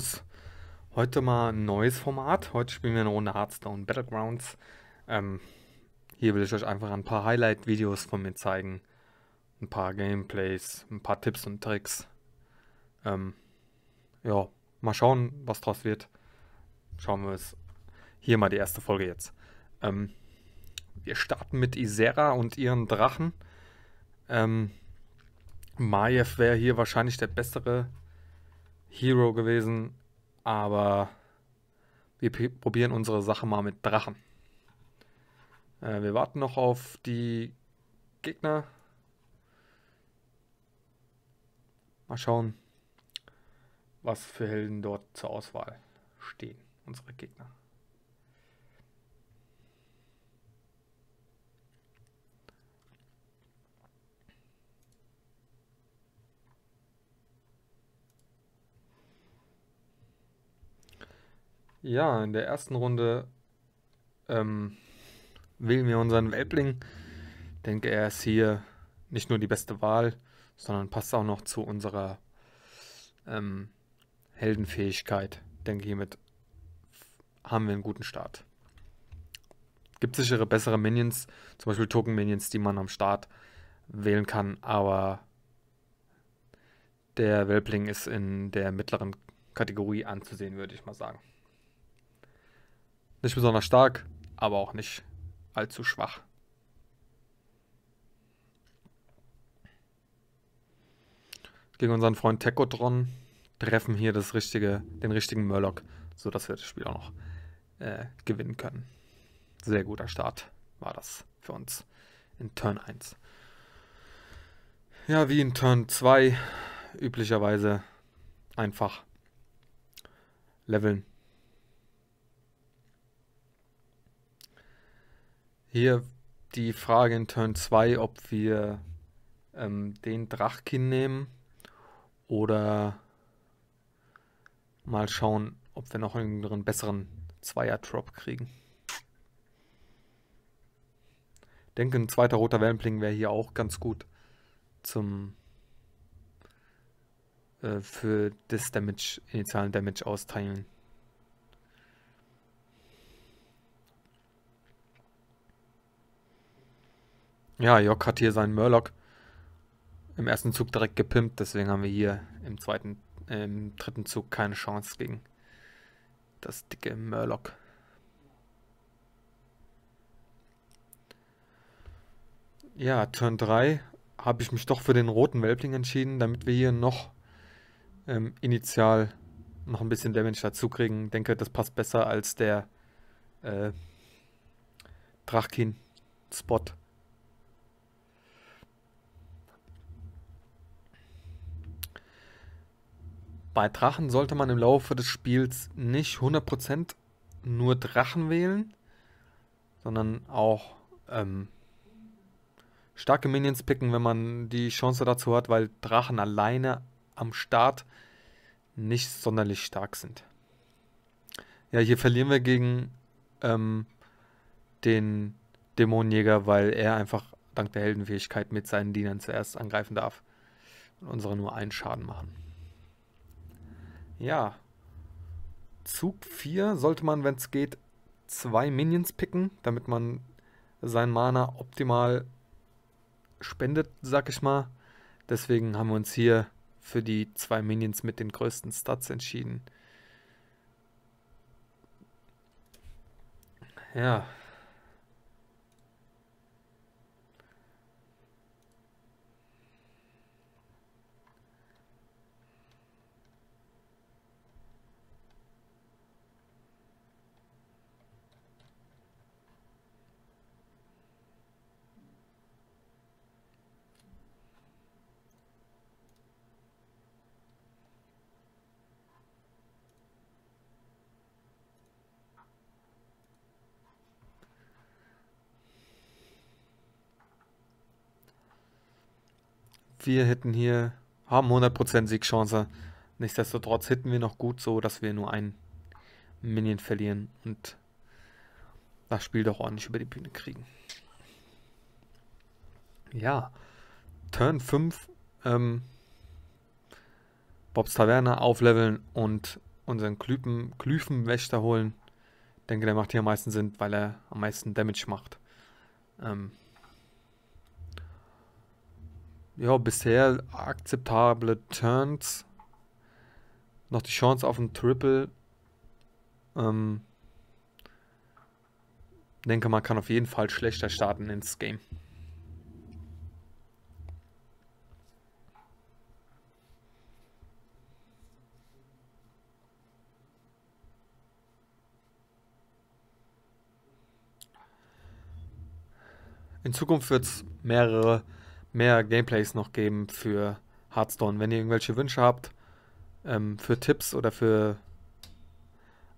Servus. Heute mal ein neues Format. Heute spielen wir eine Runde Hearthstone Battlegrounds. Ähm, hier will ich euch einfach ein paar Highlight-Videos von mir zeigen. Ein paar Gameplays, ein paar Tipps und Tricks. Ähm, ja, mal schauen, was draus wird. Schauen wir es. Hier mal die erste Folge jetzt. Ähm, wir starten mit Isera und ihren Drachen. Ähm, Majev wäre hier wahrscheinlich der bessere Hero gewesen, aber wir probieren unsere Sache mal mit Drachen. Äh, wir warten noch auf die Gegner. Mal schauen, was für Helden dort zur Auswahl stehen, unsere Gegner. Ja, in der ersten Runde ähm, wählen wir unseren Welpling. Denke, er ist hier nicht nur die beste Wahl, sondern passt auch noch zu unserer ähm, Heldenfähigkeit. Denke, hiermit haben wir einen guten Start. Gibt sichere bessere Minions, zum Beispiel Token-Minions, die man am Start wählen kann, aber der Welpling ist in der mittleren Kategorie anzusehen, würde ich mal sagen. Nicht besonders stark, aber auch nicht allzu schwach. Gegen unseren Freund Tekotron treffen hier das richtige, den richtigen Murloc, sodass wir das Spiel auch noch äh, gewinnen können. Sehr guter Start war das für uns in Turn 1. Ja, wie in Turn 2 üblicherweise einfach leveln Hier die Frage in Turn 2, ob wir ähm, den Drachkin nehmen oder mal schauen, ob wir noch einen besseren Zweier-Drop kriegen. Ich denke, ein zweiter roter Wellenbling wäre hier auch ganz gut zum äh, für das Damage, initialen Damage austeilen. Ja, Jock hat hier seinen Murloc im ersten Zug direkt gepimpt, deswegen haben wir hier im zweiten, im dritten Zug keine Chance gegen das dicke Murloc. Ja, Turn 3 habe ich mich doch für den roten Welpling entschieden, damit wir hier noch ähm, initial noch ein bisschen Damage dazu kriegen. Denke, das passt besser als der äh, Drachkin-Spot. Bei Drachen sollte man im Laufe des Spiels nicht 100% nur Drachen wählen, sondern auch ähm, starke Minions picken, wenn man die Chance dazu hat, weil Drachen alleine am Start nicht sonderlich stark sind. Ja, hier verlieren wir gegen ähm, den Dämonenjäger, weil er einfach dank der Heldenfähigkeit mit seinen Dienern zuerst angreifen darf und unsere nur einen Schaden machen. Ja. Zug 4 sollte man, wenn es geht, zwei Minions picken, damit man sein Mana optimal spendet, sag ich mal. Deswegen haben wir uns hier für die zwei Minions mit den größten Stats entschieden. Ja, wir hätten hier, haben 100% Siegchance. Nichtsdestotrotz hitten wir noch gut so, dass wir nur einen Minion verlieren und das Spiel doch ordentlich über die Bühne kriegen. Ja, Turn 5, ähm, Bobs Taverne aufleveln und unseren Glyphen, Glyphenwächter holen. Ich denke, der macht hier am meisten Sinn, weil er am meisten Damage macht. Ähm ja, bisher akzeptable Turns. Noch die Chance auf ein Triple. Ähm denke, man kann auf jeden Fall schlechter starten ins Game. In Zukunft wird es mehrere, mehr Gameplays noch geben für Hearthstone. Wenn ihr irgendwelche Wünsche habt, ähm, für Tipps oder für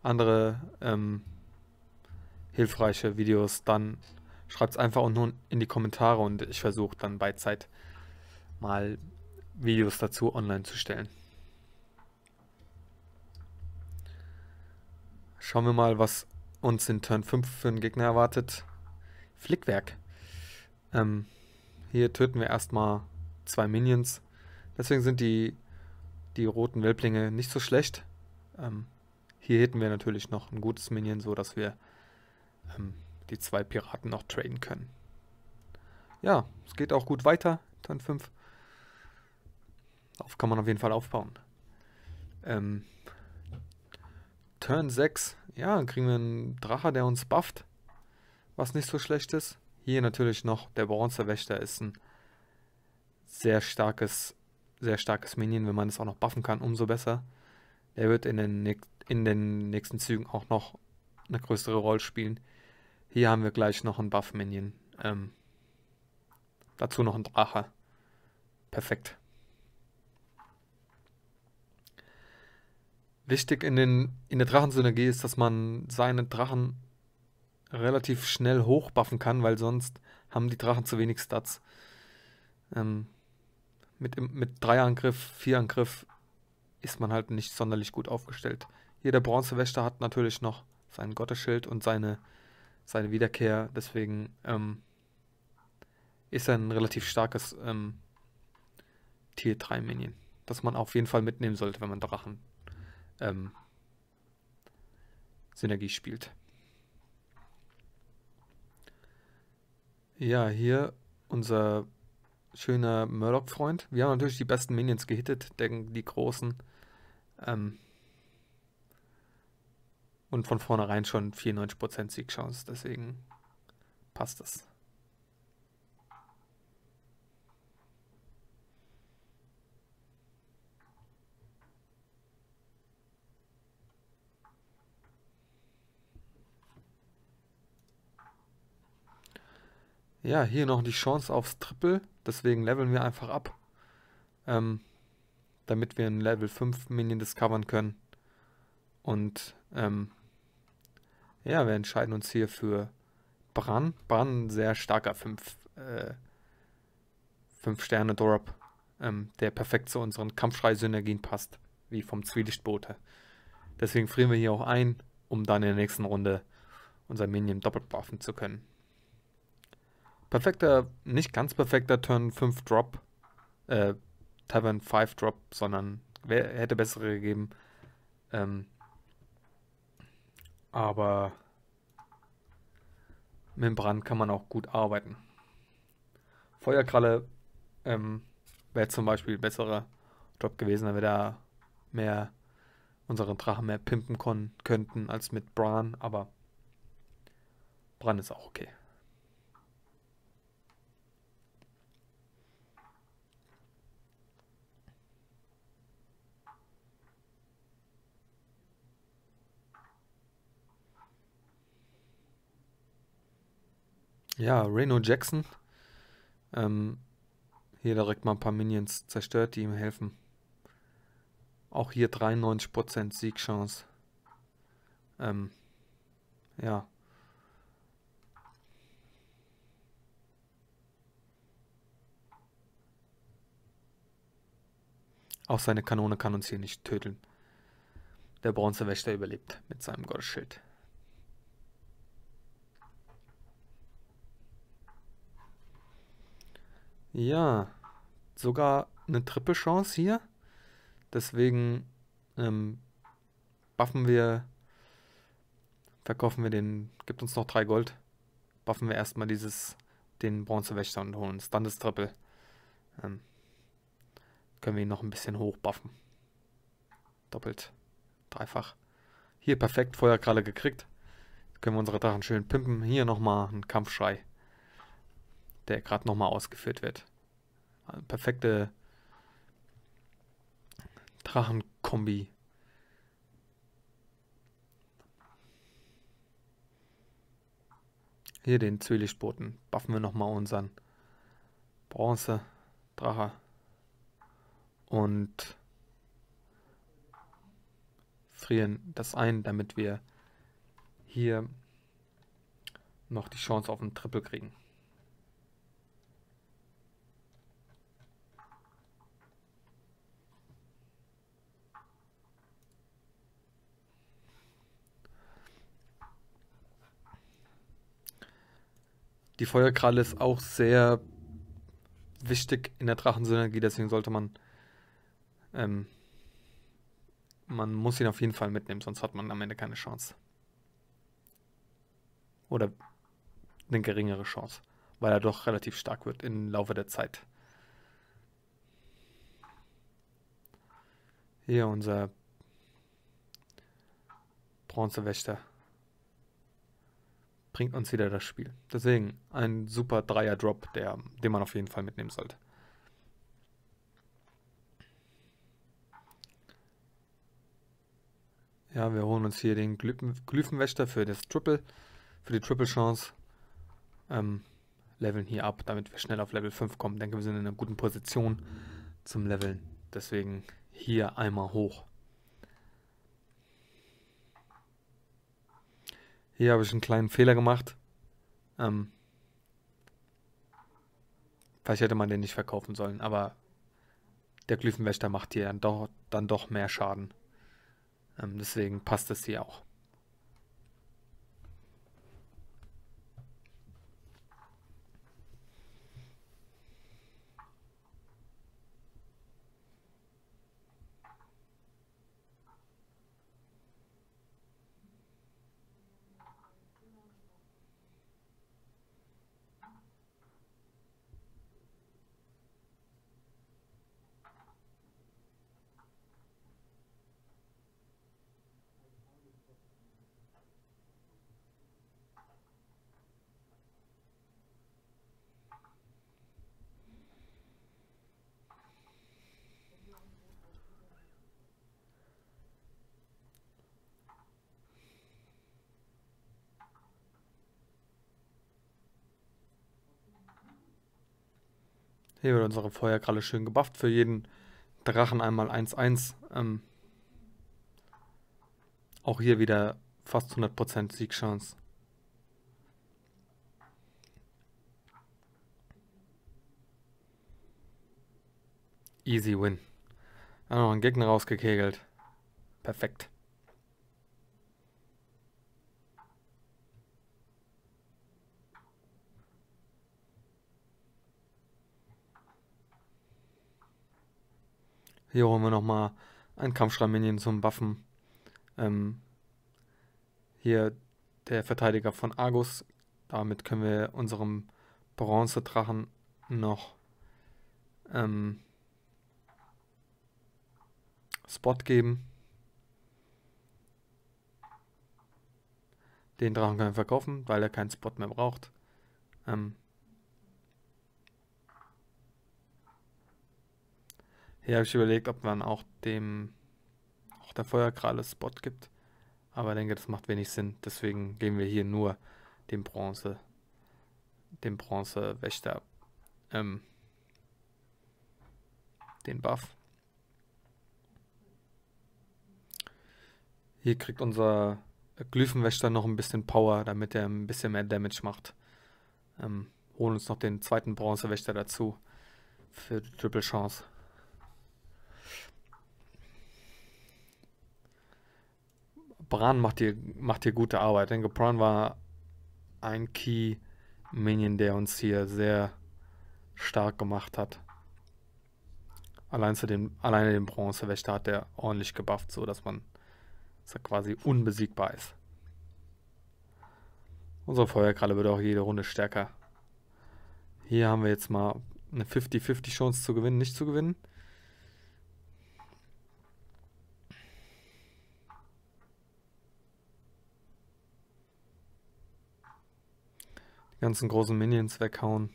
andere ähm, hilfreiche Videos, dann schreibt es einfach unten in die Kommentare und ich versuche dann bei Zeit mal Videos dazu online zu stellen. Schauen wir mal, was uns in Turn 5 für einen Gegner erwartet. Flickwerk. Ähm, hier töten wir erstmal zwei Minions. Deswegen sind die, die roten Welblinge nicht so schlecht. Ähm, hier hätten wir natürlich noch ein gutes Minion, so dass wir ähm, die zwei Piraten noch traden können. Ja, es geht auch gut weiter, Turn 5. Darauf kann man auf jeden Fall aufbauen. Ähm, Turn 6, ja, kriegen wir einen Drache, der uns bufft, was nicht so schlecht ist. Hier natürlich noch der Bronzewächter ist ein sehr starkes, sehr starkes Minion. Wenn man es auch noch buffen kann, umso besser. Der wird in den, in den nächsten Zügen auch noch eine größere Rolle spielen. Hier haben wir gleich noch einen Buff-Minion. Ähm, dazu noch ein Drache. Perfekt. Wichtig in, den, in der Drachensynergie ist, dass man seine Drachen relativ schnell hochbuffen kann, weil sonst haben die Drachen zu wenig Stats. Ähm, mit, mit 3 Angriff, 4 Angriff ist man halt nicht sonderlich gut aufgestellt. Hier der Bronzewächter hat natürlich noch sein Gottesschild und seine, seine Wiederkehr, deswegen ähm, ist er ein relativ starkes ähm, Tier 3 Minion, das man auf jeden Fall mitnehmen sollte, wenn man Drachen ähm, Synergie spielt. Ja, hier unser schöner Murloc-Freund. Wir haben natürlich die besten Minions gehittet, die großen. Ähm und von vornherein schon 94% Siegchance, deswegen passt das. Ja, hier noch die Chance aufs Triple. Deswegen leveln wir einfach ab. Ähm, damit wir ein Level 5 Minion discovern können. Und ähm, ja, wir entscheiden uns hier für Bran. Bran, sehr starker 5 äh, Sterne Drop, ähm, der perfekt zu unseren Kampfschrei-Synergien passt, wie vom Zwielichtbote. Deswegen frieren wir hier auch ein, um dann in der nächsten Runde unser Minion doppelt buffen zu können. Perfekter, nicht ganz perfekter Turn 5 Drop. Äh, Tavern 5 Drop, sondern wär, hätte bessere gegeben. Ähm, aber mit dem Brand kann man auch gut arbeiten. Feuerkralle ähm, wäre zum Beispiel ein besserer Drop gewesen, wenn wir da mehr unseren Drachen mehr pimpen könnten als mit Bran, aber Bran ist auch okay. Ja, Reno Jackson. Ähm, hier direkt mal ein paar Minions zerstört, die ihm helfen. Auch hier 93% Siegchance. Ähm, ja. Auch seine Kanone kann uns hier nicht töten. Der Bronzewächter überlebt mit seinem Gottesschild. Ja, sogar eine Triple-Chance hier. Deswegen ähm, buffen wir, verkaufen wir den, gibt uns noch drei Gold, buffen wir erstmal dieses, den Bronzewächter und holen Standestrippel. Ähm, können wir ihn noch ein bisschen hoch buffen. Doppelt, dreifach. Hier perfekt, Feuerkralle gekriegt. Können wir unsere Drachen schön pimpen. Hier nochmal ein Kampfschrei, der gerade nochmal ausgeführt wird. Also perfekte Drachenkombi. Hier den Zwielichtboten. Buffen wir nochmal unseren Bronze, Drache. Und frieren das ein, damit wir hier noch die Chance auf ein Triple kriegen. Die Feuerkralle ist auch sehr wichtig in der Drachensynergie, deswegen sollte man ähm, man muss ihn auf jeden Fall mitnehmen, sonst hat man am Ende keine Chance. Oder eine geringere Chance, weil er doch relativ stark wird im Laufe der Zeit. Hier unser Bronzewächter bringt uns wieder das Spiel. Deswegen ein super Dreier-Drop, den man auf jeden Fall mitnehmen sollte. Ja, wir holen uns hier den Glyphenwächter für das Triple, für die Triple Chance. Ähm, leveln hier ab, damit wir schnell auf Level 5 kommen. Ich denke, wir sind in einer guten Position zum Leveln. Deswegen hier einmal hoch. Hier habe ich einen kleinen Fehler gemacht. Ähm, vielleicht hätte man den nicht verkaufen sollen, aber der Glyphenwächter macht hier dann doch, dann doch mehr Schaden. Ähm, deswegen passt es hier auch. Hier wird unsere Feuerkralle schön gebufft. Für jeden Drachen einmal 1-1. Ähm, auch hier wieder fast 100% Siegchance. Easy win. Dann noch einen Gegner rausgekegelt. Perfekt. Hier holen wir nochmal ein Kampfschreiminion zum Buffen. Ähm, hier der Verteidiger von Argus. Damit können wir unserem Bronzedrachen noch ähm, Spot geben. Den Drachen können wir verkaufen, weil er keinen Spot mehr braucht. Ähm, Hier habe ich überlegt, ob man auch dem auch der Feuerkralle Spot gibt. Aber ich denke, das macht wenig Sinn. Deswegen geben wir hier nur dem Bronze, dem Bronzewächter ähm, den Buff. Hier kriegt unser Glyphenwächter noch ein bisschen Power, damit er ein bisschen mehr Damage macht. Ähm, holen uns noch den zweiten Bronzewächter dazu für die Triple Chance. Bran macht hier, macht hier gute Arbeit. Ich denke, Bran war ein Key-Minion, der uns hier sehr stark gemacht hat. Allein zu dem, alleine den Bronzewächter hat der ordentlich gebufft, so dass man dass er quasi unbesiegbar ist. Unsere Feuerkralle wird auch jede Runde stärker. Hier haben wir jetzt mal eine 50-50 Chance zu gewinnen, nicht zu gewinnen. Ganzen großen Minions weghauen.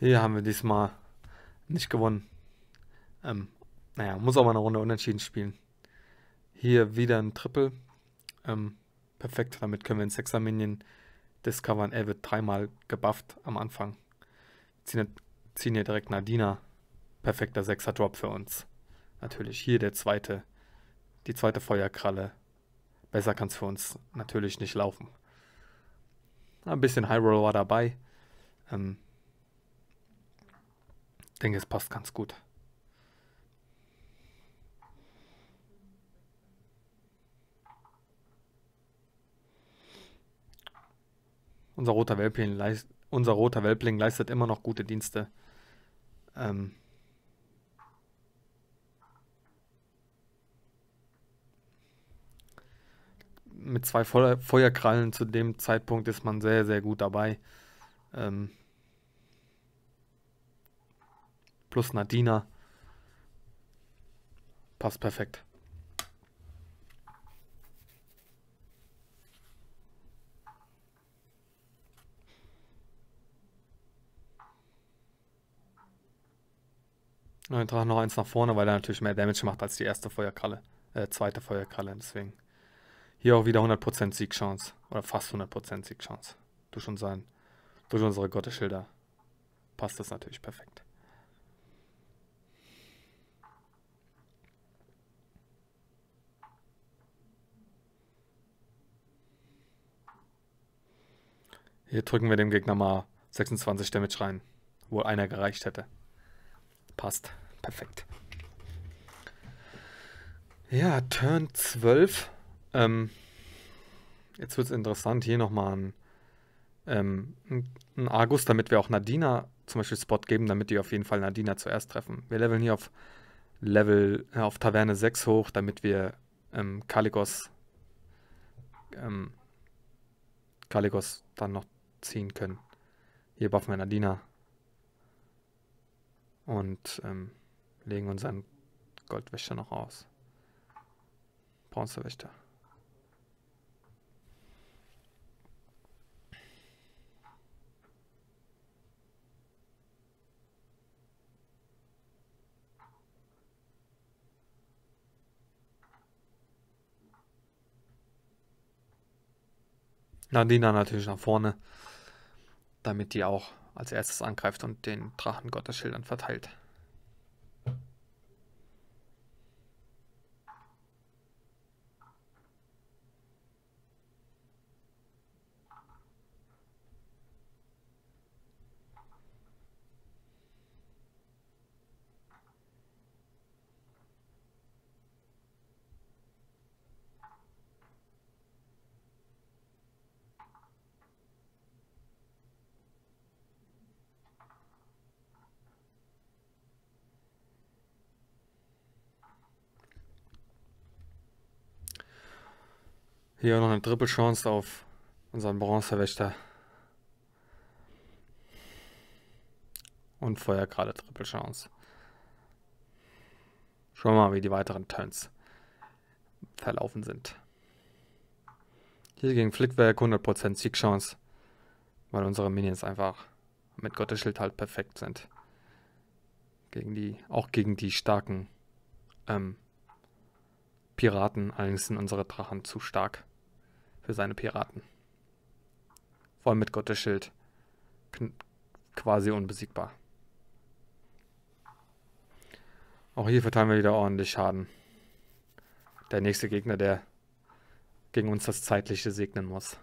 Hier haben wir diesmal nicht gewonnen. Ähm, naja, muss auch mal eine Runde unentschieden spielen. Hier wieder ein Triple. Ähm, perfekt, damit können wir einen Sechser Minion discovern. Er wird dreimal gebufft am Anfang. Ziehen, ziehen hier direkt Nadina. Perfekter Sechser Drop für uns. Natürlich hier der zweite, die zweite Feuerkralle. Besser kann es für uns natürlich nicht laufen. Ein bisschen Roll war dabei. Ähm, denke, es passt ganz gut. Unser roter Welpling, leist, unser roter Welpling leistet immer noch gute Dienste. Ähm mit zwei Feuerkrallen zu dem Zeitpunkt ist man sehr, sehr gut dabei. Ähm plus Nadina. Passt perfekt. Ich trage noch eins nach vorne, weil er natürlich mehr Damage macht als die erste Feuerkralle. Äh, zweite Feuerkralle, deswegen. Hier auch wieder 100% Siegchance. Oder fast 100% Siegchance. Durch, unseren, durch unsere Gottesschilder passt das natürlich perfekt. Hier drücken wir dem Gegner mal 26 Damage rein, wo einer gereicht hätte. Passt. Perfekt. Ja, Turn 12. Ähm, jetzt wird es interessant. Hier nochmal ein, ähm, ein Argus, damit wir auch Nadina zum Beispiel Spot geben, damit die auf jeden Fall Nadina zuerst treffen. Wir leveln hier auf Level, äh, auf Taverne 6 hoch, damit wir ähm, Kaligos, ähm, Kaligos dann noch ziehen können. Hier buffen wir Nadina. Und ähm, legen unseren Goldwächter noch aus. Bronzewächter. Nadina natürlich nach vorne damit die auch als erstes angreift und den Drachen Gottesschildern verteilt. Hier noch eine Triple Chance auf unseren Bronzewächter. Und vorher gerade Triple Chance. Schauen wir mal, wie die weiteren Turns verlaufen sind. Hier gegen Flickwerk 100% Siegchance, weil unsere Minions einfach mit Gotteschild halt perfekt sind. Gegen die, auch gegen die starken ähm, Piraten, allerdings sind unsere Drachen zu stark für seine Piraten. Vor allem mit Gottesschild. Quasi unbesiegbar. Auch hier verteilen wir wieder ordentlich Schaden. Der nächste Gegner, der gegen uns das Zeitliche segnen muss.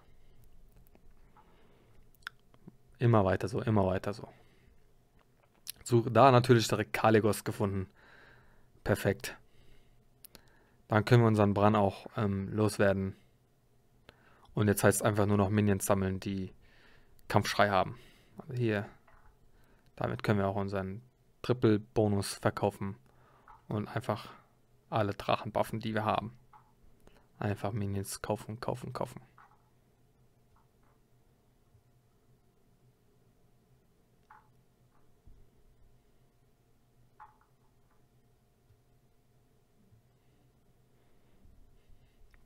Immer weiter so, immer weiter so. so da natürlich direkt Kaligos gefunden. Perfekt. Dann können wir unseren Bran auch ähm, loswerden. Und jetzt heißt es einfach nur noch Minions sammeln, die Kampfschrei haben. Also hier, damit können wir auch unseren Triple-Bonus verkaufen und einfach alle Drachen buffen, die wir haben. Einfach Minions kaufen, kaufen, kaufen.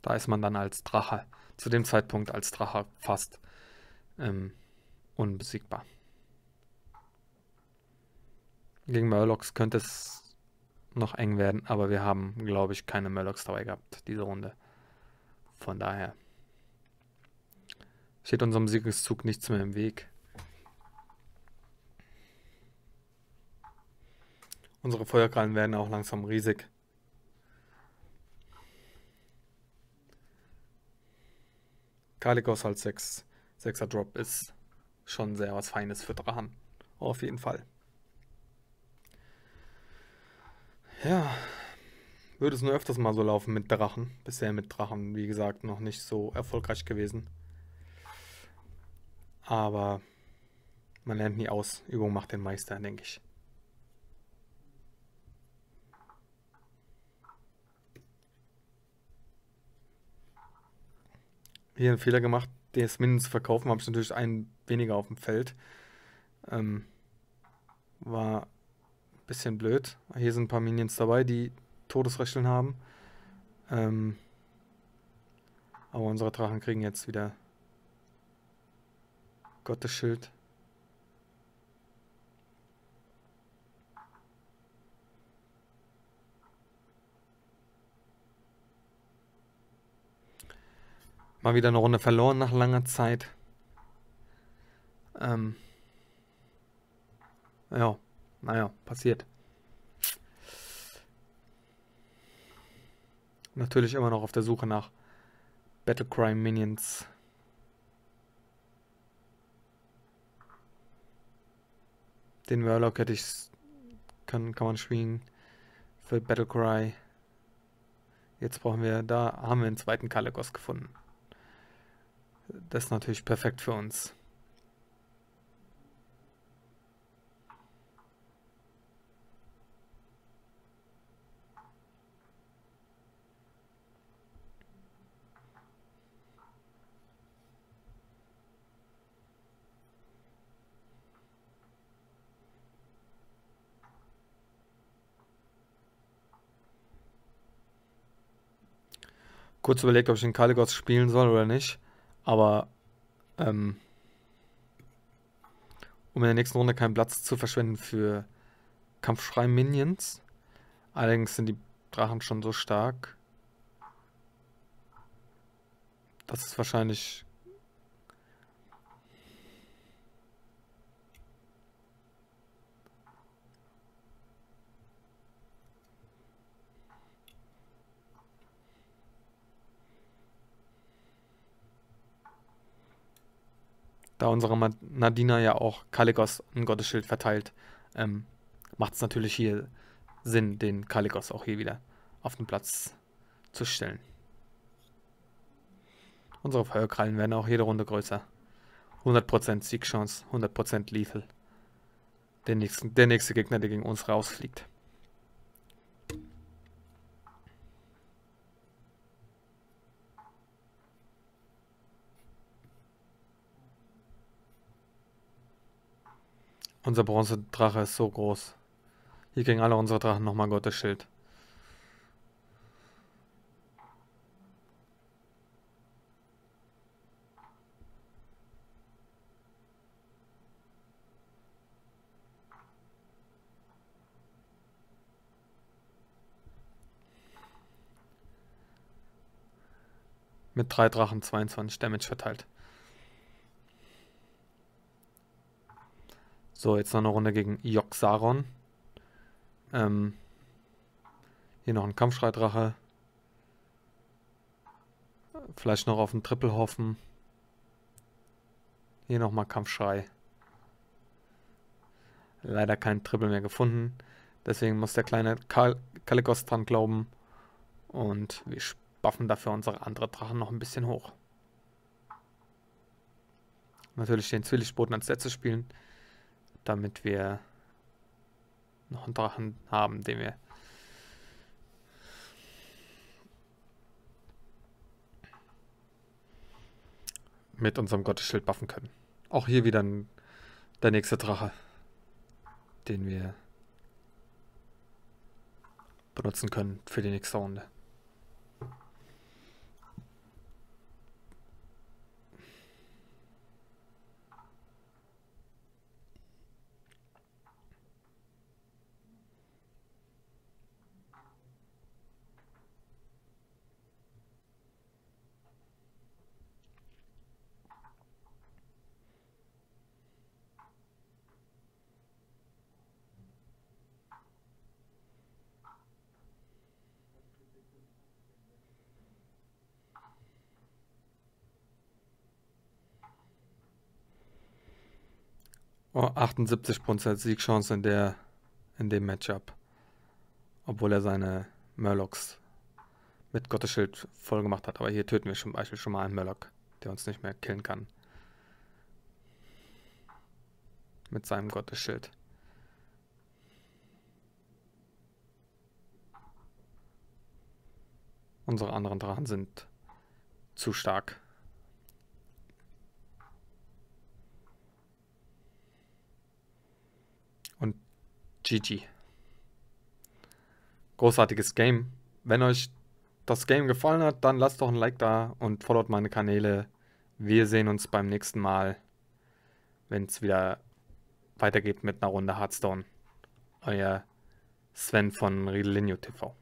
Da ist man dann als Drache, zu dem Zeitpunkt als Drache fast ähm, unbesiegbar. Gegen Murlocs könnte es noch eng werden, aber wir haben, glaube ich, keine Murlocs dabei gehabt, diese Runde. Von daher steht unserem Siegeszug nichts mehr im Weg. Unsere Feuerkrallen werden auch langsam riesig. Kalikos als 6, 6er Drop ist schon sehr was Feines für Drachen. Auf jeden Fall. Ja, würde es nur öfters mal so laufen mit Drachen. Bisher mit Drachen, wie gesagt, noch nicht so erfolgreich gewesen. Aber man lernt nie aus. Übung macht den Meister, denke ich. Hier einen Fehler gemacht, das Minden zu verkaufen, habe ich natürlich einen weniger auf dem Feld. Ähm, war ein bisschen blöd. Hier sind ein paar Minions dabei, die Todesrechteln haben. Ähm, aber unsere Drachen kriegen jetzt wieder Gottes Schild. Mal wieder eine Runde verloren nach langer Zeit. Ähm, ja, naja, passiert. Natürlich immer noch auf der Suche nach Battlecrime Minions. Den Murloc hätte ich kann, kann man schwingen für Battlecry. Jetzt brauchen wir, da haben wir einen zweiten Kalegos gefunden. Das ist natürlich perfekt für uns. Kurz überlegt, ob ich den Kaligos spielen soll oder nicht. Aber ähm, um in der nächsten Runde keinen Platz zu verschwenden für kampfschrei Minions. Allerdings sind die Drachen schon so stark. Das ist wahrscheinlich da unsere Nadina ja auch Kaligos ein Gottesschild verteilt, ähm, macht es natürlich hier Sinn, den Kaligos auch hier wieder auf den Platz zu stellen. Unsere Feuerkrallen werden auch jede Runde größer. 100% Siegchance, 100% Lethal. Der nächste, der nächste Gegner, der gegen uns rausfliegt. Unser Bronzedrache ist so groß. Hier kriegen alle unsere Drachen nochmal Gottes Schild. Mit drei Drachen 22 Damage verteilt. So, jetzt noch eine Runde gegen Joxaron. Ähm, hier noch ein Kampfschreidrache. Vielleicht noch auf einen Triple hoffen. Hier nochmal Kampfschrei. Leider kein Triple mehr gefunden. Deswegen muss der kleine Kal Kalikos dran glauben. Und wir buffen dafür unsere andere Drachen noch ein bisschen hoch. Natürlich den Zwillingsboten als letztes spielen, damit wir noch einen Drachen haben, den wir mit unserem Gottesschild buffen können. Auch hier wieder der nächste Drache, den wir benutzen können für die nächste Runde. 78% Siegchance in der in dem Matchup. Obwohl er seine Murlocs mit Gottesschild voll gemacht hat. Aber hier töten wir zum Beispiel schon mal einen Murloc, der uns nicht mehr killen kann. Mit seinem Gottesschild. Unsere anderen Drachen sind zu stark. GG. Großartiges Game. Wenn euch das Game gefallen hat, dann lasst doch ein Like da und followt meine Kanäle. Wir sehen uns beim nächsten Mal, wenn es wieder weitergeht mit einer Runde Hearthstone. Euer Sven von Ridelinho TV.